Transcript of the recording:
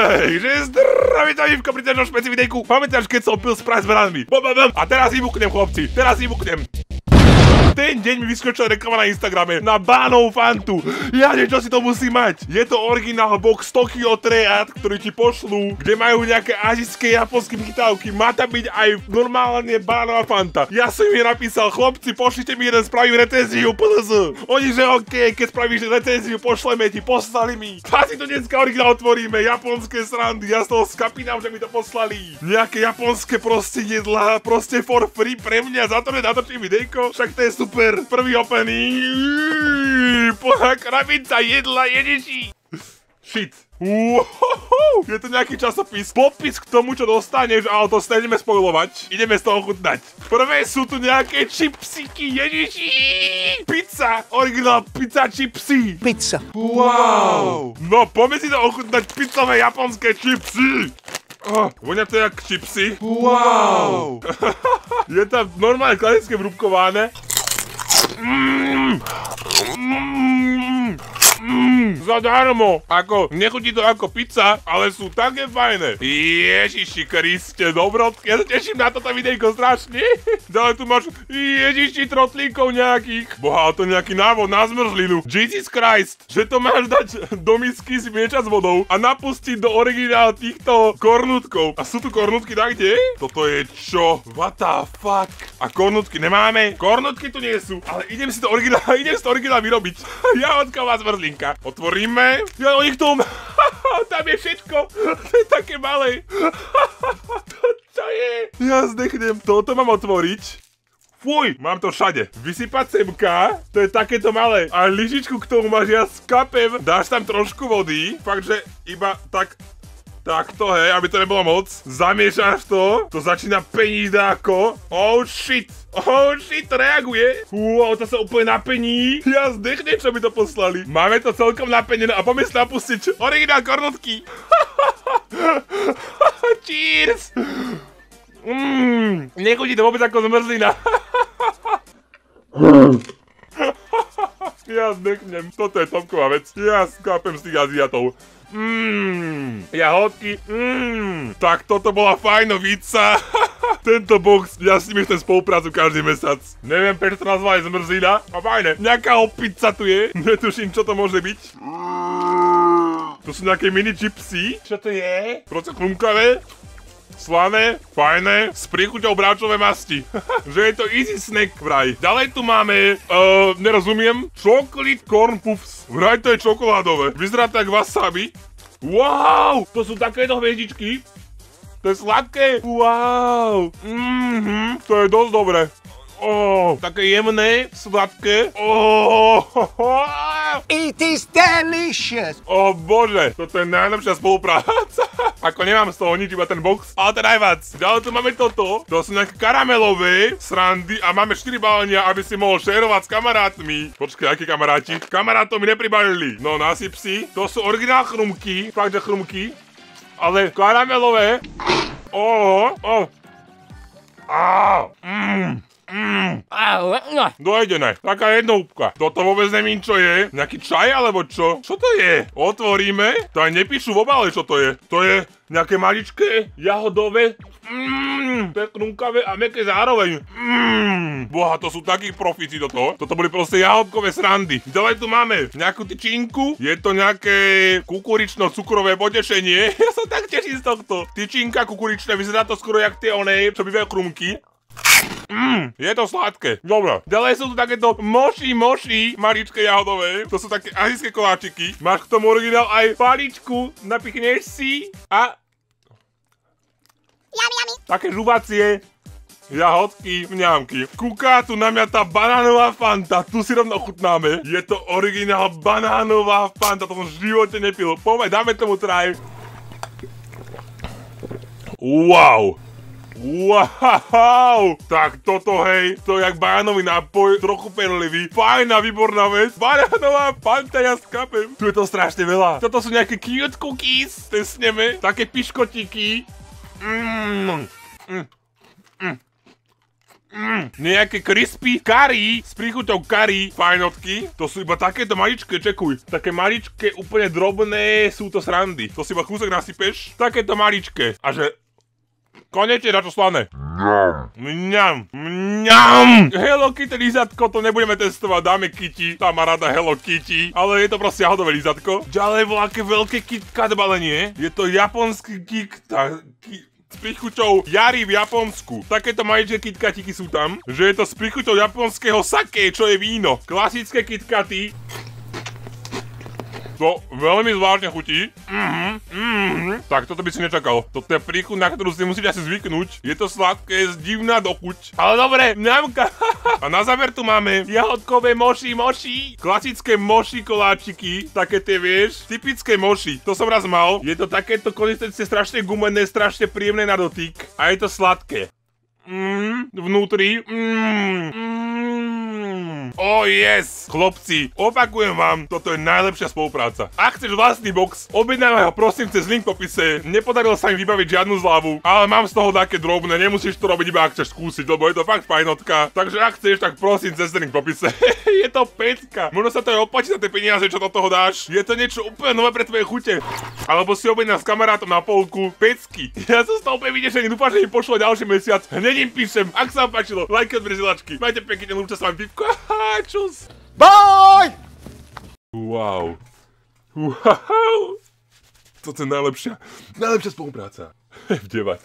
Hej, že zdraví to Ivko pri tejto špeci videjku. Pamätáš, keď som pil Sprite s bam. A teraz vybuknem, chlapci. Teraz vybuknem ten deň mi vyskočila reklama na Instagrame na bánov fantu. Ja čo si to musí mať. Je to originál box Tokyo Treat, ktorý ti pošlú, kde majú nejaké azijské japonské vychytávky. Má tam byť aj normálne bánová fanta. Ja som im napísal, chlopci, pošlite mi jeden, spravím recenziu, PLZ. Oni, že OK, keď spravíš recenziu, pošleme ti, poslali mi. A si to dneska originál otvoríme, japonské srandy, ja z toho skapínam, že mi to poslali. Nejaké japonské proste jedla, proste for free pre mňa, za to, že natočím videjko, však to je super, prvý opening. Plná krabica jedla, ježiši. Shit. Je to nejaký časopis. Popis k tomu, čo dostaneš, ale to sa ideme spojovať. Ideme z toho chutnať. Prvé sú tu nejaké čipsiky, ježiši. Pizza, originál pizza čipsy. Pizza. Wow. No, poďme si to ochutnať pizzové japonské čipsy. Oh, vonia to jak čipsy. Wow. je tam normálne klasické vrúbkované. Mmm. Mmm. Mmm, zadarmo. Ako, nechutí to ako pizza, ale sú také fajné. Ježiši Kriste, dobrodky, ja sa teším na toto videjko strašne. Ďalej tu máš ježiši trotlíkov nejakých. Boha, to nejaký návod na zmrzlinu. Jesus Christ, že to máš dať do misky zmiečať s vodou a napustiť do originál týchto kornutkov. A sú tu kornutky tak kde? Toto je čo? What the fuck? A kornutky nemáme? Kornutky tu nie sú, ale idem si to originál, idem si to originál vyrobiť. Jahodková zmrzlinka. Otvoríme. Ja o nich tom. Tam je všetko. To je také malé. To čo je? Ja zdechnem. Toto mám otvoriť. Fuj, mám to všade. Vysypať semka, to je takéto malé. A lyžičku k tomu máš ja skapem. Dáš tam trošku vody, fakt, že iba tak Takto, hej, aby to nebolo moc. Zamiešaš to, to začína peniť dáko. Oh shit, oh shit, to reaguje. Wow, to sa úplne napení. Ja zdechnem, čo mi to poslali. Máme to celkom napenené a poďme si napustiť originál kornotky. Cheers. Mmm, nechutí to vôbec ako zmrzlina. ja zdechnem, toto je topková vec. Ja skápem z tých Aziatov. Mmm, jahodky, mmm, tak toto bola fajnovica. Tento box, ja s nimi chcem spoluprácu každý mesiac. Neviem, prečo to nazvali zmrzlina. A fajne, nejaká opica tu je. Netuším, čo to môže byť. To sú nejaké mini chipsy. Čo to je? Proste chrumkavé slané, fajné, s príchuťou bráčové masti. že je to easy snack vraj. Ďalej tu máme, uh, nerozumiem, chocolate corn puffs. Vraj to je čokoládové. Vyzerá tak wasabi. Wow, to sú takéto hviezdičky. To je sladké. Wow. Mhm, to je dosť dobré. Oh, také jemné, sladké. Oh, It is delicious. oh bože, toto je najlepšia spolupráca. Ako nemám z toho nič, iba ten box. Ale to najvac. Ďalej tu máme toto. To sú nejaké karamelové srandy a máme 4 balenia, aby si mohol šerovať s kamarátmi. Počkaj, akí kamaráti? Kamarátov mi nepribalili. No, nasyp si. To sú originál chrumky, fakt, že chrumky. Ale karamelové. Oh, oh. Á, mm. Mm, dojedené. Taká jednohúbka. Toto vôbec nevím, čo je. Nejaký čaj alebo čo? Čo to je? Otvoríme. To aj nepíšu v obale, čo to je. To je nejaké maličké, jahodové. Mmm, to je krunkavé a meké zároveň. Mmm, boha, to sú takí profíci toto. Toto boli proste jahodkové srandy. Ďalej tu máme nejakú tyčinku. Je to nejaké kukurično-cukrové potešenie. Ja sa tak teším z tohto. Tyčinka kukuričné, vyzerá to skoro jak tie onej, čo bývajú krumky. Mmm, je to sladké. Dobre. Ďalej sú tu takéto moši moši maličké jahodové. To sú také azijské koláčiky. Máš k tomu originál aj paličku, napichneš si a... Yummy, yummy. Také žuvacie jahodky, mňamky. Kúká tu na mňa tá banánová fanta, tu si rovno ochutnáme. Je to originál banánová fanta, to som v živote nepil. Poďme, dáme tomu traj. Wow. Wow! Tak toto hej, to jak banánový nápoj, trochu perlivý, fajná, výborná vec, banánová pantaja s kapem. Tu je to strašne veľa. Toto sú nejaké cute cookies, tesneme, také piškotíky. Mmm. Mm. Mm. Mm, nejaké crispy curry s príchuťou curry fajnotky. To sú iba takéto maličké, čekuj. Také maličké, úplne drobné sú to srandy. To si iba kúsok nasypeš. Takéto maličké. A že Konečne na čo slané. Mňam. Mňam. Hello Kitty lízatko, to nebudeme testovať, dáme Kitty, tá má rada Hello Kitty, ale je to proste jahodové lízatko. Ďalej voľaké veľké KitKat balenie, je to japonský KitKat, ki, s príchuťou jary v Japonsku. Takéto maličké kitkatiky sú tam, že je to s príchuťou japonského sake, čo je víno. Klasické kitkaty. To veľmi zvláštne chutí. Mhm, mhm. Tak toto by si nečakal. Toto je príchuť, na ktorú si musíš asi zvyknúť. Je to sladké, je divná dochuť. Ale dobre, mňamka. A na záver tu máme jahodkové moši moši. Klasické moši koláčiky. Také tie vieš. Typické moši. To som raz mal. Je to takéto konzistencie strašne gumené, strašne príjemné na dotyk. A je to sladké. Mmm, vnútri. Mmm, mmm. Oh yes! Chlopci, opakujem vám, toto je najlepšia spolupráca. Ak chceš vlastný box, objednávaj ho prosím cez link v popise. Nepodarilo sa im vybaviť žiadnu zľavu, ale mám z toho také drobné, nemusíš to robiť iba ak chceš skúsiť, lebo je to fakt fajnotka. Takže ak chceš, tak prosím cez link v popise. je to pecka. Možno sa to aj oplatí za tie peniaze, čo do toho dáš. Je to niečo úplne nové pre tvoje chute. Alebo si objedná s kamarátom na polku pecky. Ja som z toho úplne vydešený, dúfam, že mi pošlo ďalší mesiac. Hneď im píšem, ak sa vám páčilo, like od brzilačky. Majte pekne, lúča sa vám pivko. Čus. Bye! Wow. Wow. Toto je najlepšia, najlepšia spolupráca. v devať.